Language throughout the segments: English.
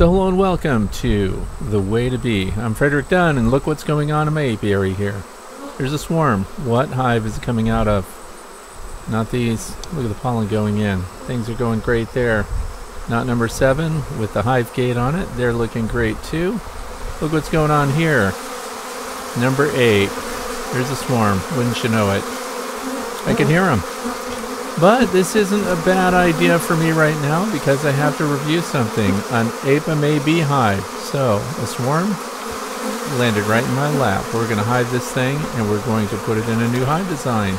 So hello and welcome to The Way to Bee. I'm Frederick Dunn and look what's going on in my apiary here. There's a swarm. What hive is it coming out of? Not these. Look at the pollen going in. Things are going great there. Not number seven with the hive gate on it. They're looking great too. Look what's going on here. Number eight. There's a swarm. Wouldn't you know it? I can hear them. But this isn't a bad idea for me right now because I have to review something on Apimaye beehive. So, a swarm landed right in my lap. We're going to hide this thing and we're going to put it in a new hive design.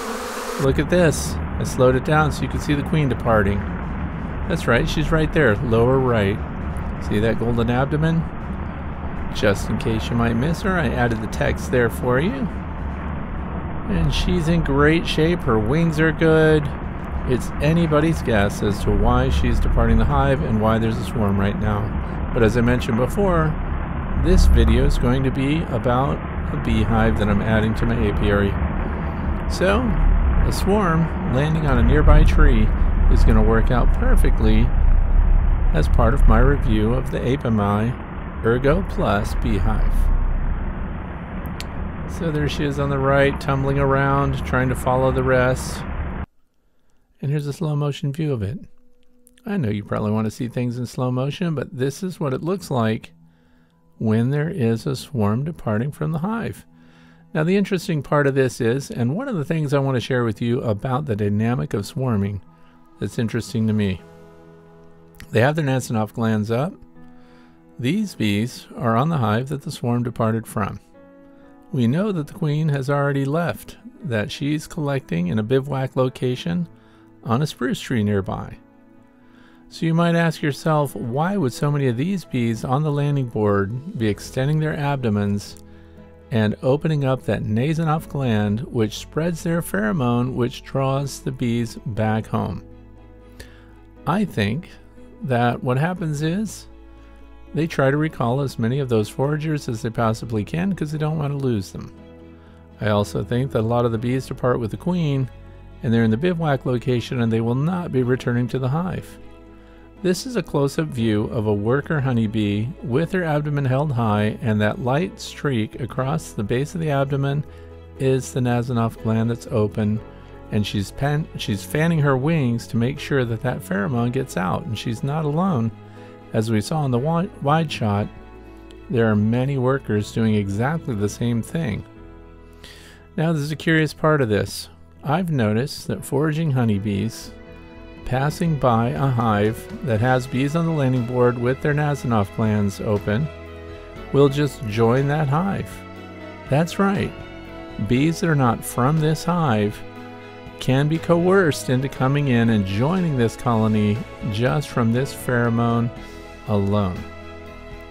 Look at this. I slowed it down so you can see the queen departing. That's right, she's right there, lower right. See that golden abdomen? Just in case you might miss her, I added the text there for you. And she's in great shape. Her wings are good. It's anybody's guess as to why she's departing the hive and why there's a swarm right now. But as I mentioned before, this video is going to be about a beehive that I'm adding to my apiary. So, a swarm landing on a nearby tree is going to work out perfectly as part of my review of the Apimaye Ergo Plus beehive. So there she is on the right, tumbling around, trying to follow the rest. And here's a slow motion view of it. I know you probably want to see things in slow motion, but this is what it looks like when there is a swarm departing from the hive. Now, the interesting part of this is, and one of the things I want to share with you about the dynamic of swarming that's interesting to me. They have their Nasonov glands up. These bees are on the hive that the swarm departed from. We know that the queen has already left, that she's collecting in a bivouac location on a spruce tree nearby. So you might ask yourself, why would so many of these bees on the landing board be extending their abdomens and opening up that Nasonov gland which spreads their pheromone which draws the bees back home? I think that what happens is they try to recall as many of those foragers as they possibly can because they don't want to lose them. I also think that a lot of the bees depart with the queen and they're in the bivouac location and they will not be returning to the hive. This is a close-up view of a worker honeybee with her abdomen held high and that light streak across the base of the abdomen is the Nasonov gland that's open and she's, she's fanning her wings to make sure that that pheromone gets out and she's not alone. As we saw in the wide shot, there are many workers doing exactly the same thing. Now there's a curious part of this. I've noticed that foraging honeybees passing by a hive that has bees on the landing board with their Nasonov glands open will just join that hive. That's right. Bees that are not from this hive can be coerced into coming in and joining this colony just from this pheromone alone.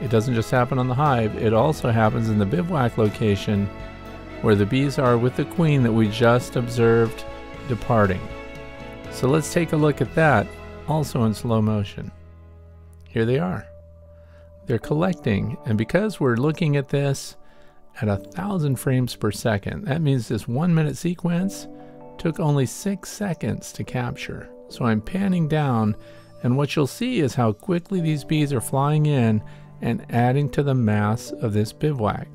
It doesn't just happen on the hive, it also happens in the bivouac location where the bees are with the queen that we just observed departing. So let's take a look at that, also in slow motion. Here they are. They're collecting, and because we're looking at this at a thousand frames per second, that means this one minute sequence took only six seconds to capture. So I'm panning down, and what you'll see is how quickly these bees are flying in and adding to the mass of this bivouac.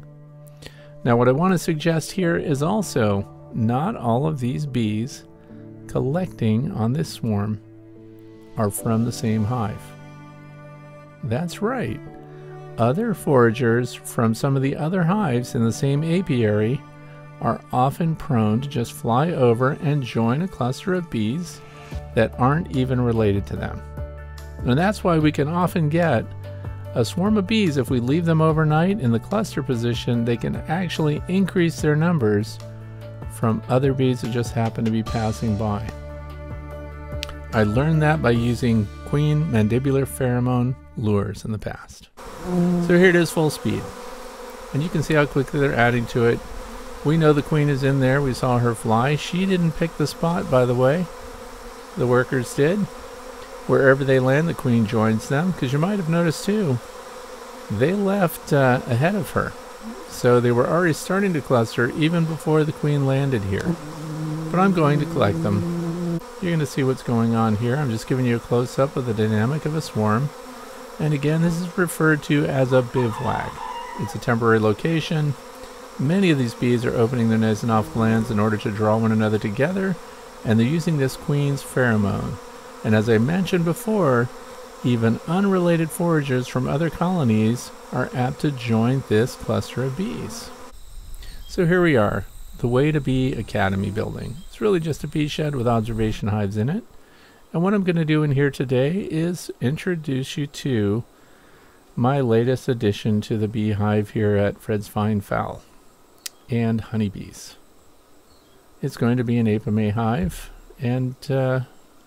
Now what I want to suggest here is also not all of these bees collecting on this swarm are from the same hive. That's right. Other foragers from some of the other hives in the same apiary are often prone to just fly over and join a cluster of bees that aren't even related to them. And that's why we can often get a swarm of bees, if we leave them overnight in the cluster position, they can actually increase their numbers from other bees that just happen to be passing by. I learned that by using queen mandibular pheromone lures in the past. So here it is full speed. And you can see how quickly they're adding to it. We know the queen is in there. We saw her fly. She didn't pick the spot, by the way. The workers did. Wherever they land, the queen joins them, because you might have noticed too, they left uh, ahead of her. So they were already starting to cluster even before the queen landed here. But I'm going to collect them. You're going to see what's going on here. I'm just giving you a close-up of the dynamic of a swarm. And again, this is referred to as a bivouac. It's a temporary location. Many of these bees are opening their Nasonov glands in order to draw one another together, and they're using this queen's pheromone. And as I mentioned before, even unrelated foragers from other colonies are apt to join this cluster of bees. So here we are, the Way to Bee Academy building. It's really just a bee shed with observation hives in it. And what I'm going to do in here today is introduce you to my latest addition to the beehive here at Fred's Fine Fowl and honeybees. It's going to be an Apimaye hive and uh,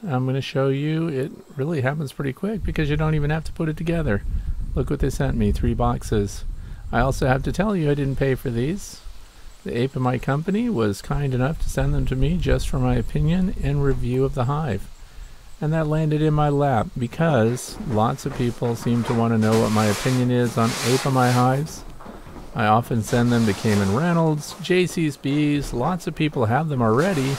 I'm going to show you it really happens pretty quick because you don't even have to put it together. Look what they sent me, three boxes. I also have to tell you I didn't pay for these. The Apimaye company was kind enough to send them to me just for my opinion and review of the hive. And that landed in my lap because lots of people seem to want to know what my opinion is on Apimaye hives. I often send them to Kamon Reynolds, JC's Bees, lots of people have them already,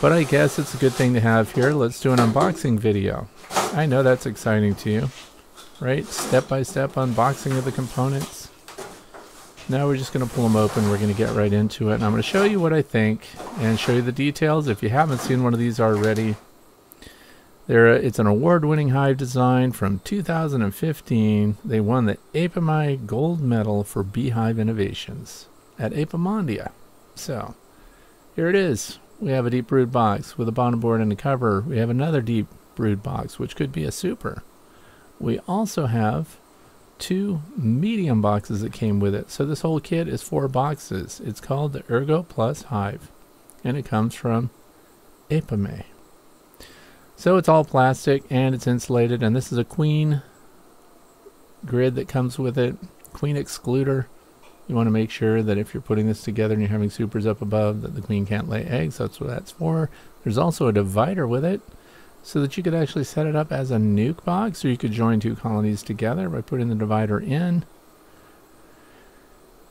but I guess it's a good thing to have here. Let's do an unboxing video. I know that's exciting to you, right? Step-by-step -step unboxing of the components. Now we're just going to pull them open. We're going to get right into it. And I'm going to show you what I think and show you the details. If you haven't seen one of these already, there, it's an award-winning hive design from 2015. They won the Apimaye Gold Medal for Beehive Innovations at Apimondia. So, here it is. We have a deep brood box with a bottom board and a cover. We have another deep brood box, which could be a super. We also have two medium boxes that came with it. So this whole kit is four boxes. It's called the Ergo Plus Hive, and it comes from Apimaye. So it's all plastic and it's insulated, and this is a queen grid that comes with it, queen excluder. You want to make sure that if you're putting this together and you're having supers up above that the queen can't lay eggs. That's what that's for. There's also a divider with it so that you could actually set it up as a nuke box or you could join two colonies together by putting the divider in.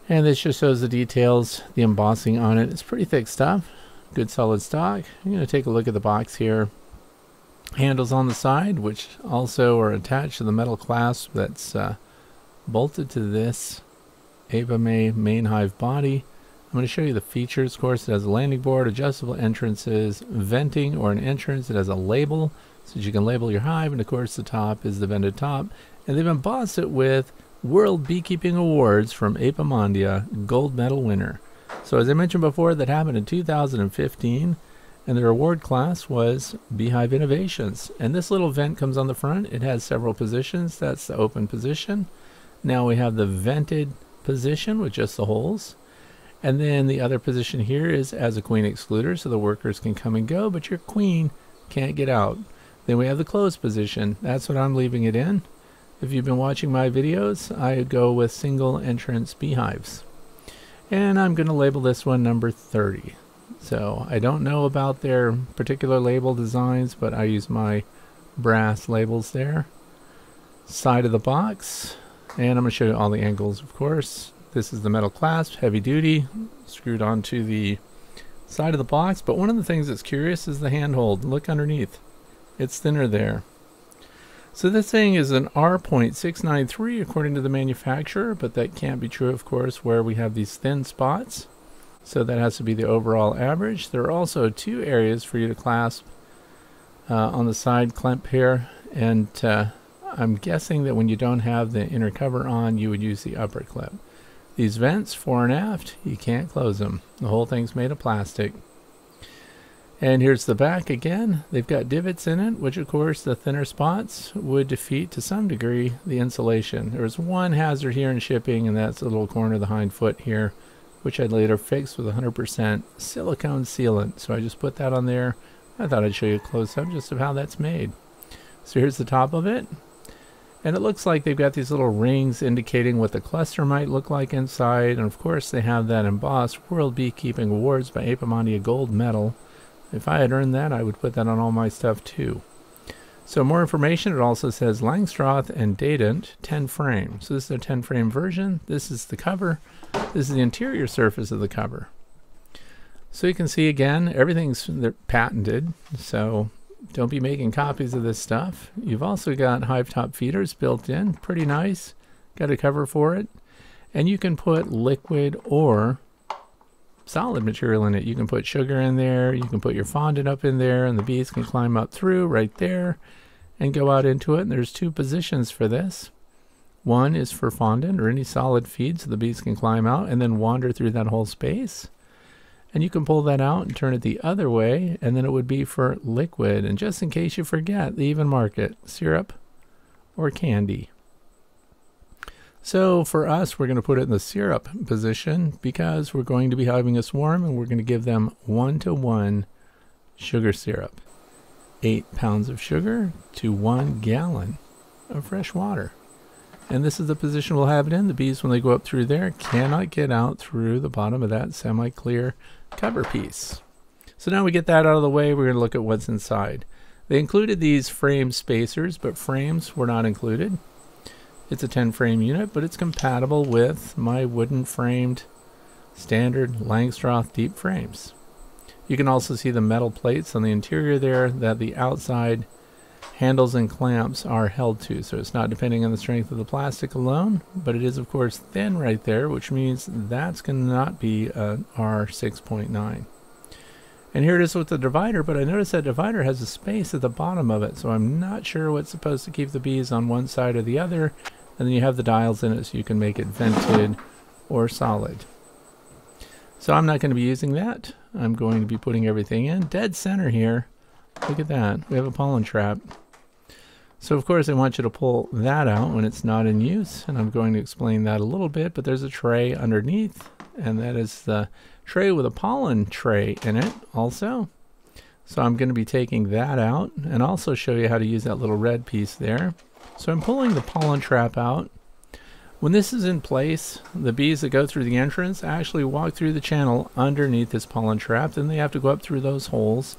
And this just shows the details, the embossing on it. It's pretty thick stuff. Good solid stock. I'm going to take a look at the box here. Handles on the side, which also are attached to the metal clasp that's uh, bolted to this Apimaye main hive body. I'm going to show you the features. Of course, it has a landing board, adjustable entrances, venting or an entrance. It has a label so that you can label your hive. And of course, the top is the vented top. And they've embossed it with World Beekeeping Awards from Apimondia Gold Medal winner. So as I mentioned before, that happened in 2015. And their award class was Beehive Innovations. And this little vent comes on the front. It has several positions. That's the open position. Now we have the vented position with just the holes. And then the other position here is as a queen excluder, so the workers can come and go, but your queen can't get out. Then we have the closed position. That's what I'm leaving it in. If you've been watching my videos, I go with single entrance beehives. And I'm going to label this one number 30. So I don't know about their particular label designs, but I use my brass labels there. Side of the box, and I'm going to show you all the angles, of course. This is the metal clasp, heavy duty, screwed onto the side of the box. But one of the things that's curious is the handhold. Look underneath. It's thinner there. So this thing is an R.693 according to the manufacturer, but that can't be true, of course, where we have these thin spots. So that has to be the overall average. There are also two areas for you to clasp uh, on the side clamp here, and uh, I'm guessing that when you don't have the inner cover on, you would use the upper clip. These vents, fore and aft, you can't close them. The whole thing's made of plastic. And here's the back again. They've got divots in it, which of course the thinner spots would defeat to some degree the insulation. There's one hazard here in shipping, and that's the little corner of the hind foot here, which I later fixed with 100% silicone sealant. So I just put that on there. I thought I'd show you a close-up just of how that's made. So here's the top of it. And it looks like they've got these little rings indicating what the cluster might look like inside. And of course, they have that embossed World Beekeeping Awards by Apimondia Gold Medal. If I had earned that, I would put that on all my stuff too. So more information, it also says Langstroth and Dadant 10 frame. So this is a 10 frame version. This is the cover. This is the interior surface of the cover. So you can see again, everything's patented. So don't be making copies of this stuff. You've also got hive top feeders built in, pretty nice. Got a cover for it. And you can put liquid or solid material in it. You can put sugar in there, you can put your fondant up in there, and the bees can climb up through right there and go out into it. And there's two positions for this. One is for fondant or any solid feed so the bees can climb out and then wander through that whole space. And you can pull that out and turn it the other way, and then it would be for liquid. And just in case you forget, they even mark it syrup or candy. So for us, we're going to put it in the syrup position because we're going to be having a swarm and we're going to give them one to one sugar syrup. Eight pounds of sugar to one gallon of fresh water. And this is the position we'll have it in. The bees, when they go up through there, cannot get out through the bottom of that semi-clear cover piece. So now we get that out of the way, we're going to look at what's inside. They included these frame spacers, but frames were not included. It's a 10 frame unit, but it's compatible with my wooden framed standard Langstroth deep frames. You can also see the metal plates on the interior there that the outside handles and clamps are held to. So it's not depending on the strength of the plastic alone, but it is of course thin right there, which means that's going to not be a R6.9. And here it is with the divider, but I notice that divider has a space at the bottom of it, so I'm not sure what's supposed to keep the bees on one side or the other. And then you have the dials in it so you can make it vented or solid. So I'm not going to be using that. I'm going to be putting everything in. Dead center here. Look at that. We have a pollen trap. So of course I want you to pull that out when it's not in use. And I'm going to explain that a little bit, but there's a tray underneath. And that is the tray with a pollen tray in it also. So I'm going to be taking that out and also show you how to use that little red piece there. So I'm pulling the pollen trap out. When this is in place, the bees that go through the entrance actually walk through the channel underneath this pollen trap. Then they have to go up through those holes.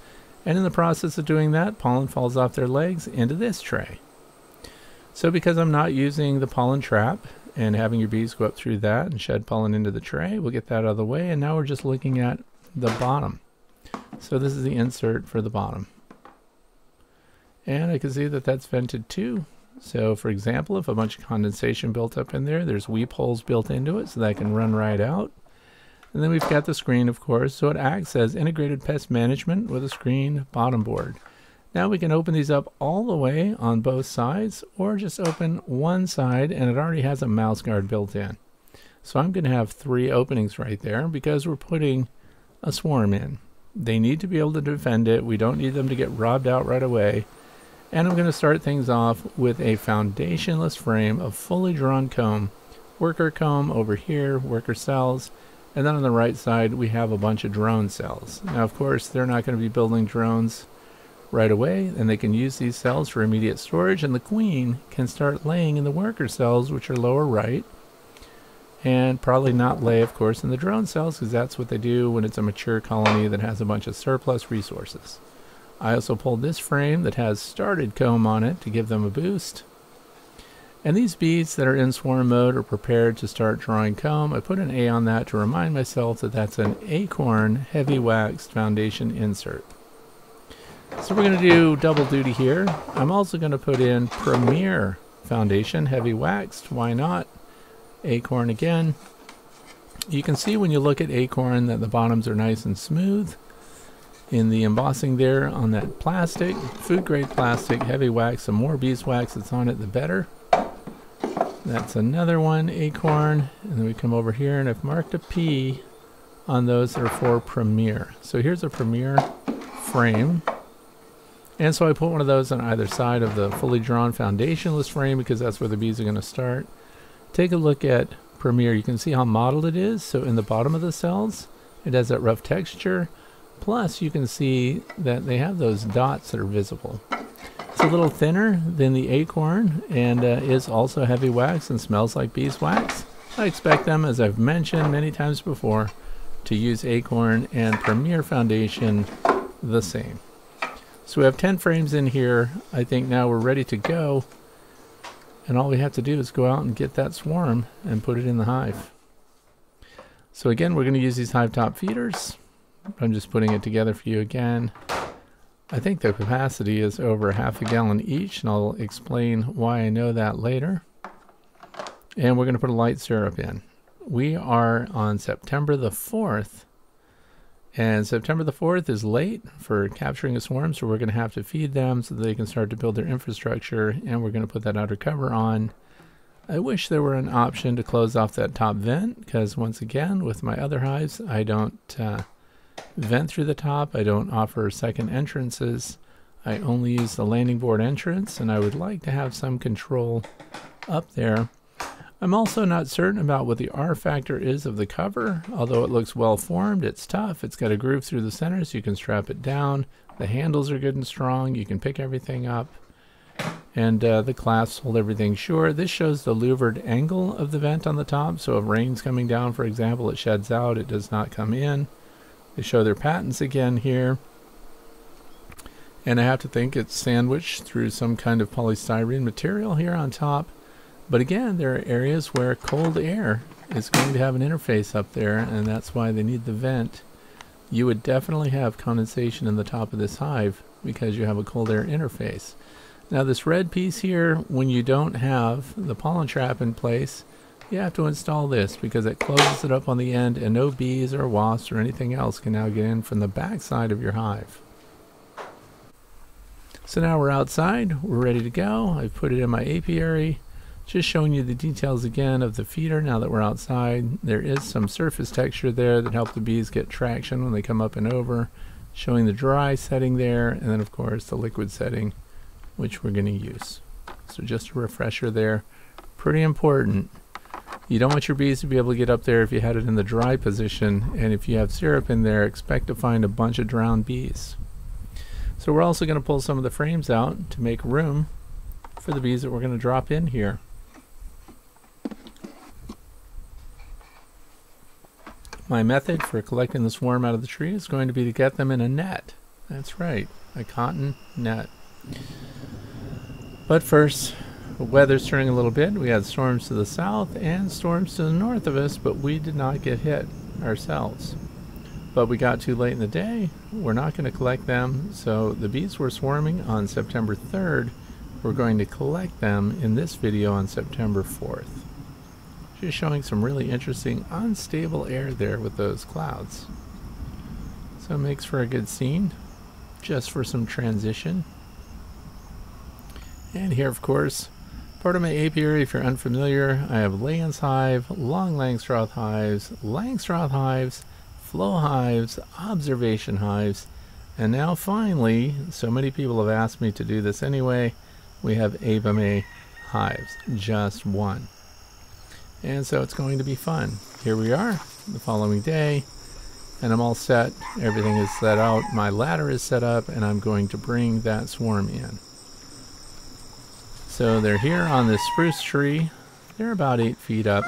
And in the process of doing that, pollen falls off their legs into this tray. So because I'm not using the pollen trap and having your bees go up through that and shed pollen into the tray, we'll get that out of the way. And now we're just looking at the bottom. So this is the insert for the bottom. And I can see that that's vented too. So for example, if a bunch of condensation built up in there, there's weep holes built into it so that can run right out. And then we've got the screen, of course, so it acts as integrated pest management with a screen bottom board. Now we can open these up all the way on both sides or just open one side and it already has a mouse guard built in. So I'm going to have three openings right there because we're putting a swarm in. They need to be able to defend it. We don't need them to get robbed out right away. And I'm going to start things off with a foundationless frame of fully drawn comb. Worker comb over here, worker cells, and then on the right side we have a bunch of drone cells. Now of course they're not going to be building drones right away and they can use these cells for immediate storage and the queen can start laying in the worker cells which are lower right and probably not lay of course in the drone cells because that's what they do when it's a mature colony that has a bunch of surplus resources. I also pulled this frame that has started comb on it to give them a boost. And these beads that are in swarm mode are prepared to start drawing comb. I put an A on that to remind myself that that's an acorn heavy waxed foundation insert. So we're going to do double duty here. I'm also going to put in Premier foundation heavy waxed. Why not? Acorn again. You can see when you look at acorn that the bottoms are nice and smooth in the embossing there on that plastic, food grade plastic, heavy wax. The more beeswax that's on it, the better. That's another one, acorn. And then we come over here and I've marked a P on those that are for Premiere. So here's a Premiere frame. And so I put one of those on either side of the fully drawn foundationless frame because that's where the bees are going to start. Take a look at Premiere. You can see how modeled it is. So in the bottom of the cells, it has that rough texture. Plus, you can see that they have those dots that are visible. A little thinner than the acorn and uh, is also heavy wax and smells like beeswax. I expect them, as I've mentioned many times before, to use acorn and Premier Foundation the same. So we have 10 frames in here. I think now we're ready to go. And all we have to do is go out and get that swarm and put it in the hive. So again, we're going to use these hive top feeders. I'm just putting it together for you again. I think the capacity is over half a gallon each, and I'll explain why I know that later. And we're going to put a light syrup in. We are on September the 4th, and September the 4th is late for capturing a swarm, so we're going to have to feed them so they can start to build their infrastructure, and we're going to put that outer cover on. I wish there were an option to close off that top vent, because once again, with my other hives, I don't uh, vent through the top. I don't offer second entrances. I only use the landing board entrance, and I would like to have some control up there. I'm also not certain about what the R factor is of the cover. Although it looks well formed, it's tough. It's got a groove through the center so you can strap it down. The handles are good and strong. You can pick everything up. And uh, the clasps hold everything sure. This shows the louvered angle of the vent on the top. So if rain's coming down, for example, it sheds out. It does not come in. They show their patents again here. And I have to think it's sandwiched through some kind of polystyrene material here on top. But again, there are areas where cold air is going to have an interface up there, and that's why they need the vent. You would definitely have condensation in the top of this hive because you have a cold air interface. Now this red piece here, when you don't have the pollen trap in place, you have to install this because it closes it up on the end and no bees or wasps or anything else can now get in from the back side of your hive. So now we're outside, we're ready to go. I've put it in my apiary. Just showing you the details again of the feeder now that we're outside. There is some surface texture there that help the bees get traction when they come up and over. Showing the dry setting there, and then of course the liquid setting, which we're going to use. So just a refresher there. Pretty important. You don't want your bees to be able to get up there if you had it in the dry position, and if you have syrup in there, expect to find a bunch of drowned bees. So we're also going to pull some of the frames out to make room for the bees that we're going to drop in here. My method for collecting the swarm out of the tree is going to be to get them in a net. That's right, a cotton net. But first, the weather's turning a little bit. We had storms to the south and storms to the north of us, but we did not get hit ourselves. But we got too late in the day. We're not going to collect them. So the bees were swarming on September 3rd. We're going to collect them in this video on September 4th. Just showing some really interesting unstable air there with those clouds. So it makes for a good scene, just for some transition. And here, of course, part of my apiary, if you're unfamiliar, I have Layens hive, long Langstroth hives, Langstroth hives, flow hives, observation hives, and now finally, so many people have asked me to do this anyway, we have Apimaye hives, just one. And so it's going to be fun. Here we are, the following day, and I'm all set. Everything is set out. My ladder is set up, and I'm going to bring that swarm in. So they're here on this spruce tree. They're about eight feet up.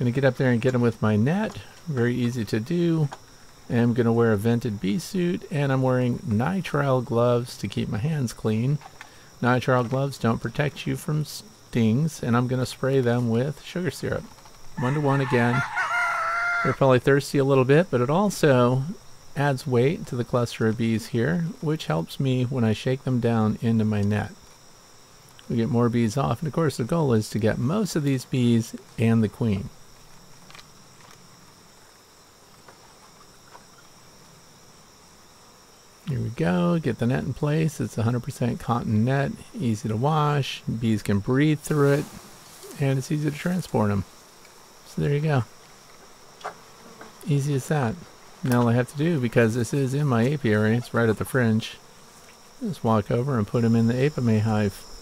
To get up there and get them with my net. Very easy to do. I'm to wear a vented bee suit, and I'm wearing nitrile gloves to keep my hands clean. Nitrile gloves don't protect you from stings, and I'm to spray them with sugar syrup. One to one again. They're probably thirsty a little bit, but it also adds weight to the cluster of bees here, which helps me when I shake them down into my net. We get more bees off, and of course the goal is to get most of these bees and the queen. Here we go, get the net in place. It's 100% cotton net, easy to wash. Bees can breathe through it, and it's easy to transport them. So there you go. Easy as that. Now all I have to do, because this is in my apiary, it's right at the fringe, just walk over and put them in the Apimaye hive.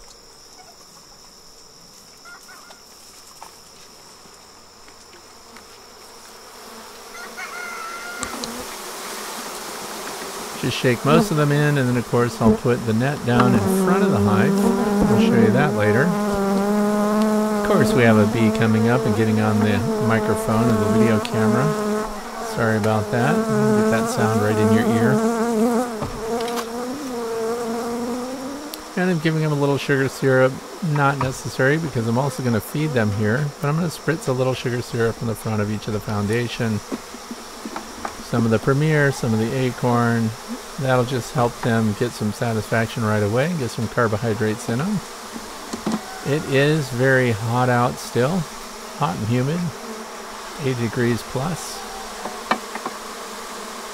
Just shake most of them in, and then of course I'll put the net down in front of the hive. I'll show you that later. Of course we have a bee coming up and getting on the microphone of the video camera. Sorry about that. Get that sound right in your ear. And I'm giving them a little sugar syrup. Not necessary because I'm also going to feed them here. But I'm going to spritz a little sugar syrup in the front of each of the foundation some of the Premier, some of the Acorn, That'll just help them get some satisfaction right away and get some carbohydrates in them. It is very hot out still, hot and humid, 80 degrees plus.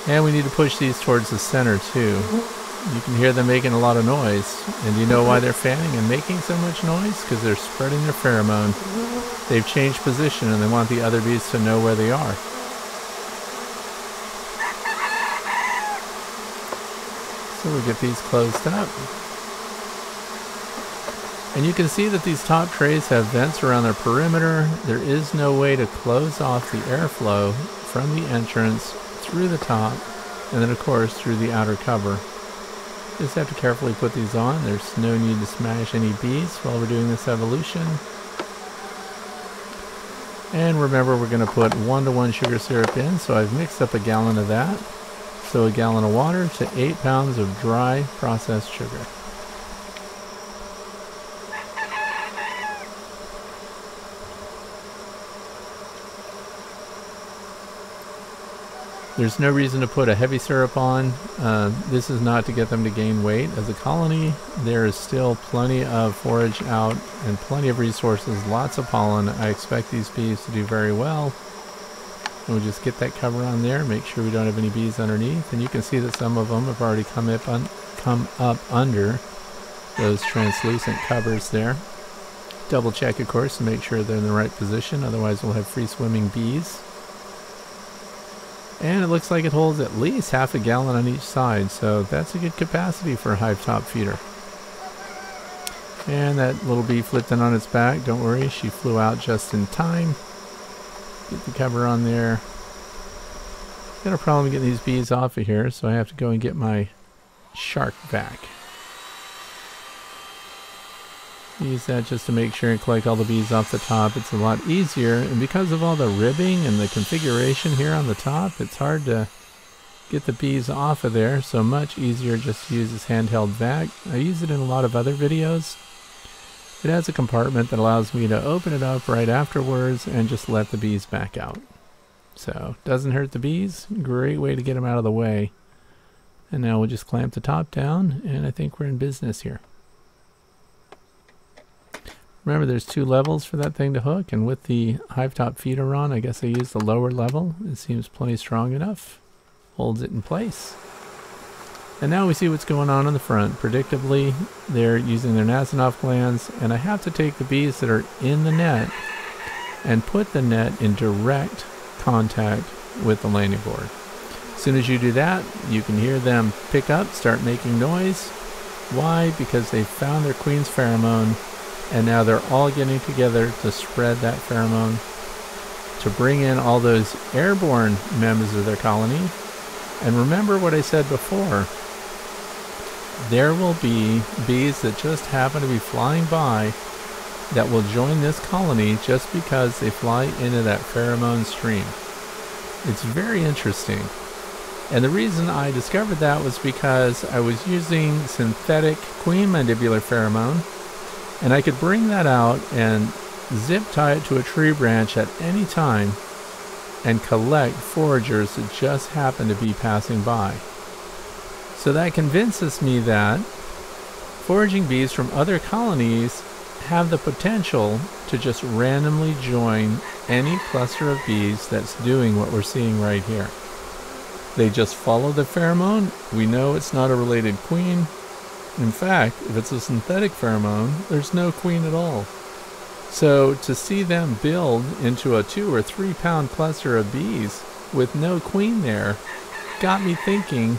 And we need to push these towards the center too. You can hear them making a lot of noise. And you know why they're fanning and making so much noise? Because they're spreading their pheromone. They've changed position and they want the other bees to know where they are. So we get these closed up. And you can see that these top trays have vents around their perimeter. There is no way to close off the airflow from the entrance through the top and then of course through the outer cover. Just have to carefully put these on. There's no need to smash any bees while we're doing this evolution. And remember we're going to put one to one sugar syrup in so I've mixed up a gallon of that. So a gallon of water to 8 pounds of dry processed sugar. There's no reason to put a heavy syrup on. Uh, this is not to get them to gain weight. As a colony, there is still plenty of forage out and plenty of resources, lots of pollen. I expect these bees to do very well. And we'll just get that cover on there, make sure we don't have any bees underneath. And you can see that some of them have already come up, come up under those translucent covers there. Double check, of course, to make sure they're in the right position. Otherwise, we'll have free swimming bees. And it looks like it holds at least half a gallon on each side, so that's a good capacity for a hive top feeder. And that little bee flipped in on its back. Don't worry, she flew out just in time. Get the cover on there. Got a problem getting these bees off of here, so I have to go and get my Shark vac. Use that just to make sure and collect all the bees off the top. It's a lot easier, and because of all the ribbing and the configuration here on the top, it's hard to get the bees off of there, so much easier just to use this handheld vac. I use it in a lot of other videos. It has a compartment that allows me to open it up right afterwards and just let the bees back out. So, doesn't hurt the bees. Great way to get them out of the way. And now we'll just clamp the top down, and I think we're in business here. Remember, there's two levels for that thing to hook, and with the hive top feeder on, I guess I used the lower level. It seems plenty strong enough. Holds it in place. And now we see what's going on in the front. Predictably, they're using their Nasonov glands, and I have to take the bees that are in the net and put the net in direct contact with the landing board. As soon as you do that, you can hear them pick up, start making noise. Why? Because they found their queen's pheromone and now they're all getting together to spread that pheromone to bring in all those airborne members of their colony. And remember what I said before. There will be bees that just happen to be flying by that will join this colony just because they fly into that pheromone stream. It's very interesting. And the reason I discovered that was because I was using synthetic queen mandibular pheromone and I could bring that out and zip tie it to a tree branch at any time and collect foragers that just happen to be passing by. So that convinces me that foraging bees from other colonies have the potential to just randomly join any cluster of bees that's doing what we're seeing right here. They just follow the pheromone. We know it's not a related queen. In fact, if it's a synthetic pheromone, there's no queen at all. So to see them build into a two or three pound cluster of bees with no queen there got me thinking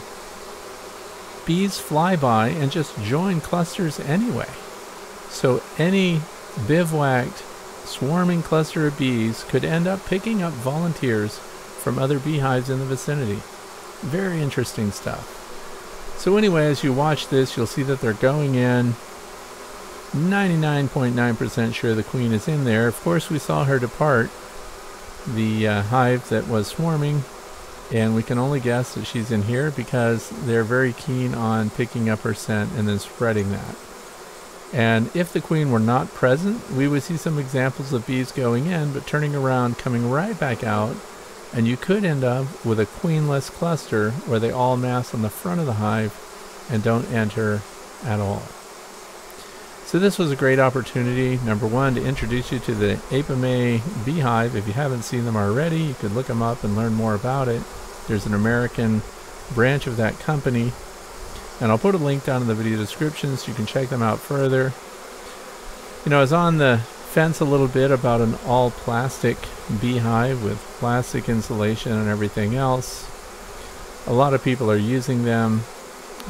bees fly by and just join clusters anyway. So any bivouacked swarming cluster of bees could end up picking up volunteers from other beehives in the vicinity. Very interesting stuff. So anyway, as you watch this, you'll see that they're going in. 99.9% sure the queen is in there. Of course, we saw her depart the uh, hive that was swarming, and we can only guess that she's in here because they're very keen on picking up her scent and then spreading that. And if the queen were not present, we would see some examples of bees going in, but turning around, coming right back out, And you could end up with a queenless cluster where they all mass on the front of the hive and don't enter at all. So this was a great opportunity, number one, to introduce you to the Apimaye beehive. If you haven't seen them already, you could look them up and learn more about it. There's an American branch of that company, and I'll put a link down in the video description so you can check them out further. You know, I was on the fence a little bit about an all plastic beehive with plastic insulation and everything else. A lot of people are using them.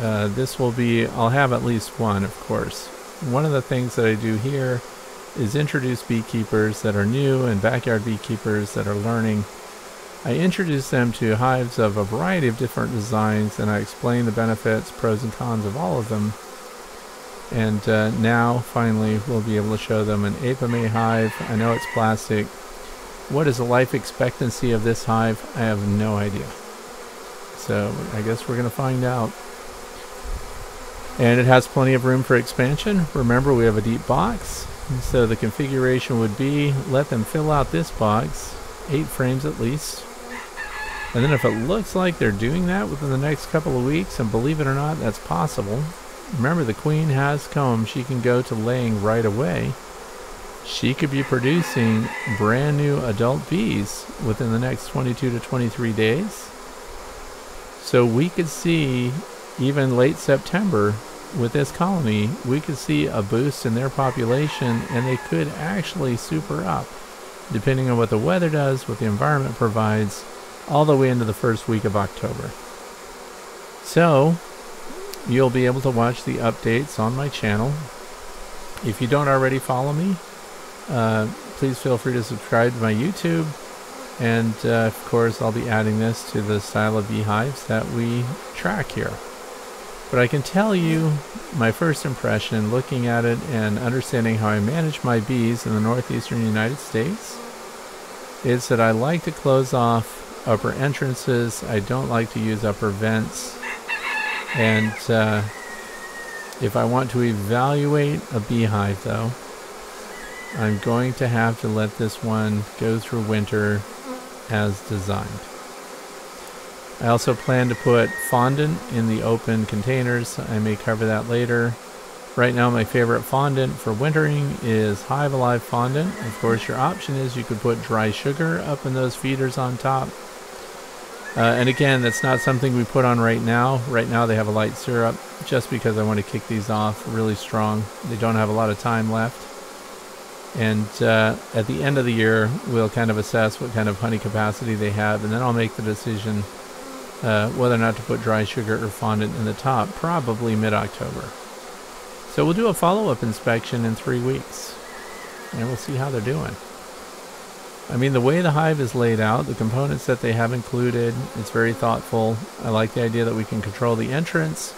Uh, this will be, I'll have at least one, of course. One of the things that I do here is introduce beekeepers that are new and backyard beekeepers that are learning. I introduce them to hives of a variety of different designs and I explain the benefits, pros and cons of all of them and uh, now, finally, we'll be able to show them an Apimaye hive. I know it's plastic. What is the life expectancy of this hive? I have no idea. So I guess we're going to find out. And it has plenty of room for expansion. Remember, we have a deep box. So the configuration would be, let them fill out this box, eight frames at least. And then if it looks like they're doing that within the next couple of weeks, and believe it or not, that's possible, Remember, the queen has comb. She can go to laying right away. She could be producing brand new adult bees within the next 22 to 23 days. So we could see, even late September, with this colony, we could see a boost in their population and they could actually super up, depending on what the weather does, what the environment provides, all the way into the first week of October. So, you'll be able to watch the updates on my channel. If you don't already follow me, uh, please feel free to subscribe to my YouTube. And uh, of course, I'll be adding this to the style of beehives that we track here. But I can tell you my first impression looking at it and understanding how I manage my bees in the northeastern United States is that I like to close off upper entrances. I don't like to use upper vents and uh, if I want to evaluate a beehive though, I'm going to have to let this one go through winter as designed. I also plan to put fondant in the open containers. I may cover that later. Right now my favorite fondant for wintering is Hive Alive fondant. Of course your option is you could put dry sugar up in those feeders on top. Uh, and again, that's not something we put on right now. Right now they have a light syrup just because I want to kick these off really strong. They don't have a lot of time left. And uh, at the end of the year, we'll kind of assess what kind of honey capacity they have, and then I'll make the decision uh, whether or not to put dry sugar or fondant in the top, probably mid-October. So we'll do a follow-up inspection in three weeks, and we'll see how they're doing. I mean, the way the hive is laid out, the components that they have included, it's very thoughtful. I like the idea that we can control the entrance,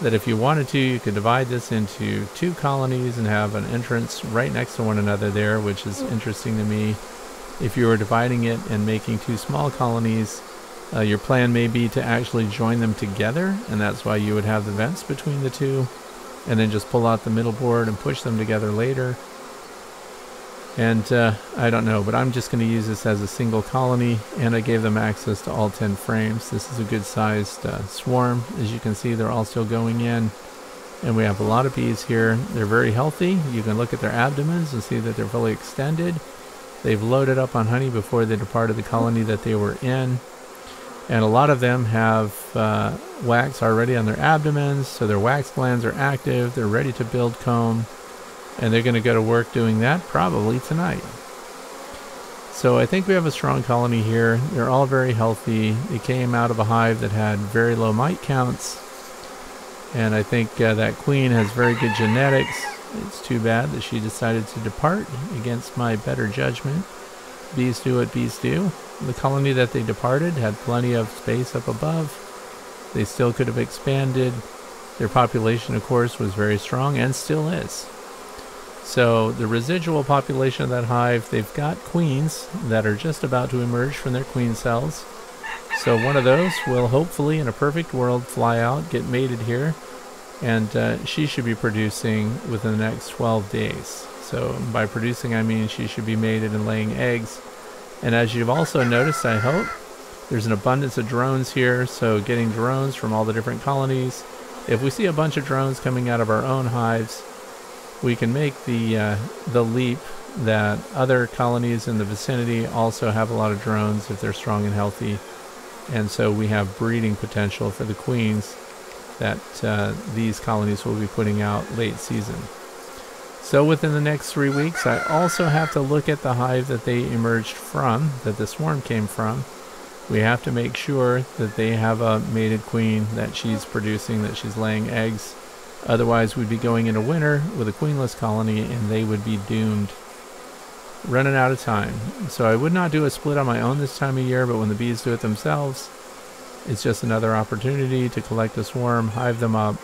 that if you wanted to, you could divide this into two colonies and have an entrance right next to one another there, which is interesting to me. If you were dividing it and making two small colonies, uh, your plan may be to actually join them together, and that's why you would have the vents between the two, and then just pull out the middle board and push them together later. And uh, I don't know, but I'm just going to use this as a single colony, and I gave them access to all 10 frames. This is a good sized uh, swarm. As you can see, they're all still going in. And we have a lot of bees here. They're very healthy. You can look at their abdomens and see that they're fully extended. They've loaded up on honey before they departed the colony that they were in. And a lot of them have uh, wax already on their abdomens, so their wax glands are active. They're ready to build comb and they're going to go to work doing that probably tonight. So I think we have a strong colony here. They're all very healthy. They came out of a hive that had very low mite counts. And I think uh, that queen has very good genetics. It's too bad that she decided to depart against my better judgment. Bees do what bees do. The colony that they departed had plenty of space up above. They still could have expanded. Their population, of course, was very strong and still is. So the residual population of that hive, they've got queens that are just about to emerge from their queen cells. So one of those will hopefully, in a perfect world, fly out, get mated here, and uh, she should be producing within the next 12 days. So by producing, I mean she should be mated and laying eggs And as you've also noticed, I hope, there's an abundance of drones here, so getting drones from all the different colonies. If we see a bunch of drones coming out of our own hives, we can make the uh, the leap that other colonies in the vicinity also have a lot of drones if they're strong and healthy, and so we have breeding potential for the queens that uh, these colonies will be putting out late season. So within the next three weeks, I also have to look at the hive that they emerged from, that the swarm came from. We have to make sure that they have a mated queen, that she's producing, that she's laying eggs. Otherwise, we'd be going into winter with a queenless colony and they would be doomed. Running out of time. So I would not do a split on my own this time of year, but when the bees do it themselves, it's just another opportunity to collect a swarm, hive them up,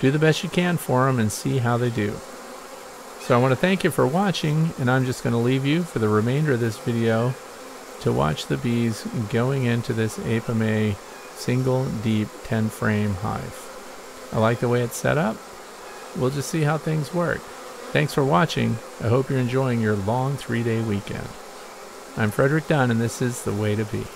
do the best you can for them, and see how they do. So I want to thank you for watching, and I'm just going to leave you for the remainder of this video to watch the bees going into this Apimaye single deep 10 frame hive. I like the way it's set up. We'll just see how things work. Thanks for watching. I hope you're enjoying your long three day weekend. I'm Frederick Dunn, and this is The Way to Bee.